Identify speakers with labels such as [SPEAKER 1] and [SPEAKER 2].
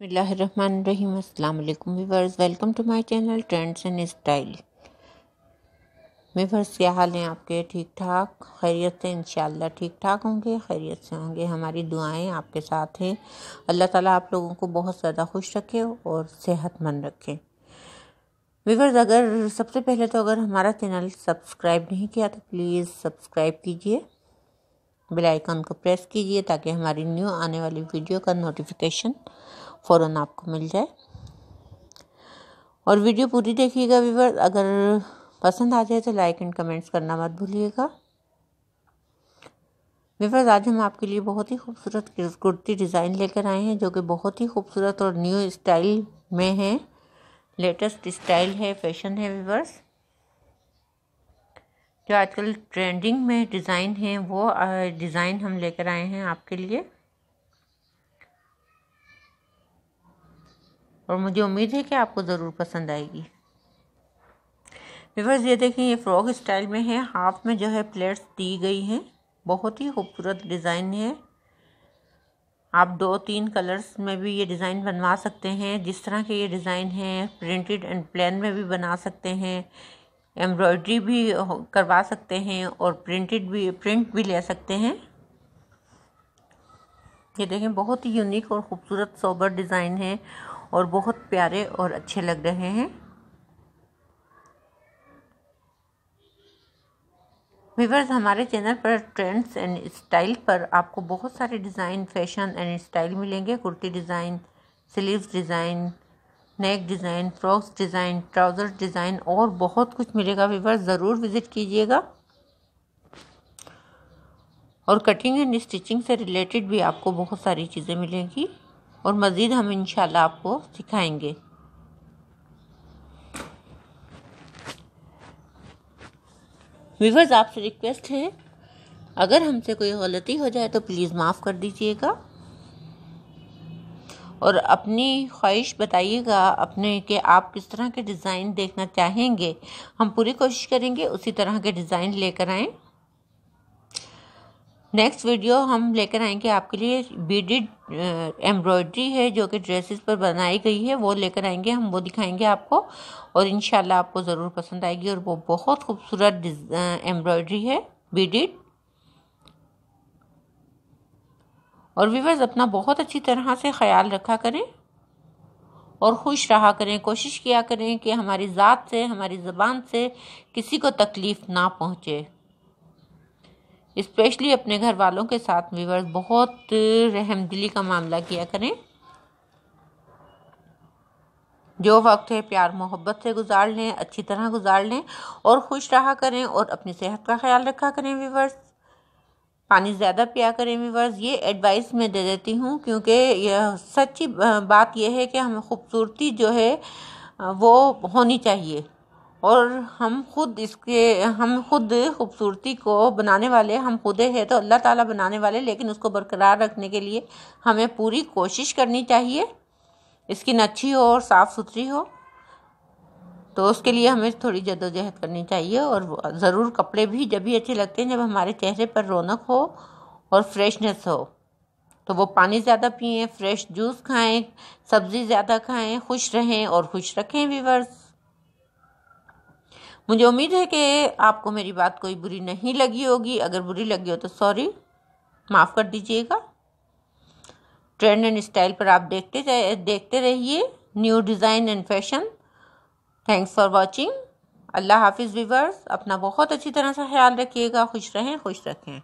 [SPEAKER 1] بسم اللہ الرحمن الرحیم۔ السلام علیکم viewers, welcome to my channel trends and style. Viewers, کیا حال ہیں آپ کے؟ ٹھیک ٹھاک؟ خیریت سے؟ انشاءاللہ ٹھیک ٹھاک ہوں گے، خیریت سے ہوں گے۔ ہماری دعائیں آپ کے ساتھ ہیں۔ اللہ تعالیٰ آپ لوگوں کو بہت زیادہ خوش رکھے اور صحت مند رکھے۔ ویورز، اگر سب سے پہلے تو اگر ہمارا چینل سبسکرائب نہیں کیا تو پلیز سبسکرائب کیجیے بل آئیکن کو پریس کیجیے تاکہ ہماری نیو آنے والی ویڈیو کا نوٹیفیکیشن فوراً آپ کو مل جائے۔ اور ویڈیو پوری دیکھیے گا، ویور، اگر پسند آ جائے تو لائک اینڈ کمنٹس کرنا مت بھولیے گا۔ ویورز آج ہم آپ کے لیے بہت ہی خوبصورت کرتی ڈیزائن لے کر آئے ہیں، جو کہ بہت ہی خوبصورت اور نیو اسٹائل میں ہیں۔ لیٹسٹ اسٹائل ہے، فیشن ہے، ویورز۔ جو آج کل ٹرینڈنگ میں ڈیزائن ہیں، وہ ڈیزائن ہم لے کر آئے ہیں آپ کے لیے۔ اور مجھے امید ہے کہ آپ کو ضرور پسند آئے گی۔ ویورز، یہ دیکھیں، یہ فروغ اسٹائل میں ہے۔ ہاف میں جو ہے پلیٹس دی گئی ہیں۔ بہت ہی خوبصورت ڈیزائن ہے۔ آپ دو تین کلرز میں بھی یہ ڈیزائن بنوا سکتے ہیں۔ جس طرح کے یہ ڈیزائن ہیں، پرنٹڈ اینڈ پلین میں بھی بنا سکتے ہیں۔ ایمبرائڈری بھی کروا سکتے ہیں اور پرنٹڈ بھی، پرنٹ بھی لے سکتے ہیں۔ یہ دیکھیں، بہت ہی یونیک اور خوبصورت سوبر ڈیزائن ہے۔ اور بہت پیارے اور اچھے لگ رہے ہیں۔ ویورز، ہمارے چینل پر ٹرینڈز اینڈ اسٹائل پر آپ کو بہت سارے ڈیزائن، فیشن اینڈ اسٹائل ملیں گے۔ Kurti design, sleeves design, neck design frocks design trouser design اور بہت کچھ ملے گا۔ ویورز، ضرور وزٹ کیجیے گا۔ اور کٹنگ اینڈ اسٹیچنگ سے ریلیٹڈ بھی آپ کو بہت ساری چیزیں ملیں گی۔ اور مزید ہم انشاءاللہ آپ کو سکھائیں گے۔ ویورز، آپ سے ریکویسٹ ہے، اگر ہم سے کوئی غلطی ہو جائے تو پلیز معاف کر دیجیے گا۔ اور اپنی خواہش بتائیے گا اپنے کہ آپ کس طرح کے ڈیزائن دیکھنا چاہیں گے۔ ہم پوری کوشش کریں گے اسی طرح کے ڈیزائن لے کر آئیں۔ نیکسٹ ویڈیو ہم لے کر آئیں گے آپ کے لیے بیڈڈ ایمبرائڈری uh, ہے جو کہ ڈریسز پر بنائی گئی ہے، وہ لے کر آئیں گے ہم، وہ دکھائیں گے آپ کو اور انشاءاللہ آپ کو ضرور پسند آئے گی اور وہ بہت خوبصورت ایمبرائڈری uh, ہے بیڈڈ اور ویورز اپنا بہت اچھی طرح سے خیال رکھا کریں اور خوش رہا کریں، کوشش کیا کریں کہ ہماری ذات سے، ہماری زبان سے کسی کو تکلیف نہ پہنچے۔ اسپیشلی اپنے گھر والوں کے ساتھ ویورز بہت رحم دلی کا معاملہ کیا کریں۔ جو وقت ہے، پیار، محبت سے گزار لیں، اچھی طرح گزار لیں اور خوش رہا کریں اور اپنی صحت کا خیال رکھا کریں ویورز۔ پانی زیادہ پیا کریں ویورز۔ یہ ایڈوائس میں دے دیتی ہوں کیونکہ یہ سچی بات یہ ہے کہ ہمیں خوبصورتی جو ہے، وہ ہونی چاہیے۔ اور ہم خود اس کے، ہم خود خوبصورتی کو بنانے والے، ہم خود ہیں تو اللہ تعالیٰ بنانے والے، لیکن اس کو برقرار رکھنے کے لیے ہمیں پوری کوشش کرنی چاہیے۔ اس کی اچھی ہو اور صاف ستھری ہو، تو اس کے لیے ہمیں تھوڑی جد و جہد کرنی چاہیے۔ اور ضرور کپڑے بھی جب بھی اچھے لگتے ہیں، جب ہمارے چہرے پر رونق ہو اور فریشنس ہو، تو وہ پانی زیادہ پئیں فریش جوس کھائیں، سبزی زیادہ کھائیں، خوش رہیں اور خوش رکھیں ویورز مجھے امید ہے کہ آپ کو میری بات کوئی بری نہیں لگی ہوگی۔ اگر بری لگی ہو تو سوری۔ معاف کر دیجیے گا۔ ٹرینڈ اینڈ اسٹائل پر آپ دیکھتے دیکھتے رہیے۔ New design and fashion. Thanks for watching اللہ حافظ ویورز، اپنا بہت اچھی طرح سے خیال رکھیے گا۔ خوش رہیں، خوش رکھیں۔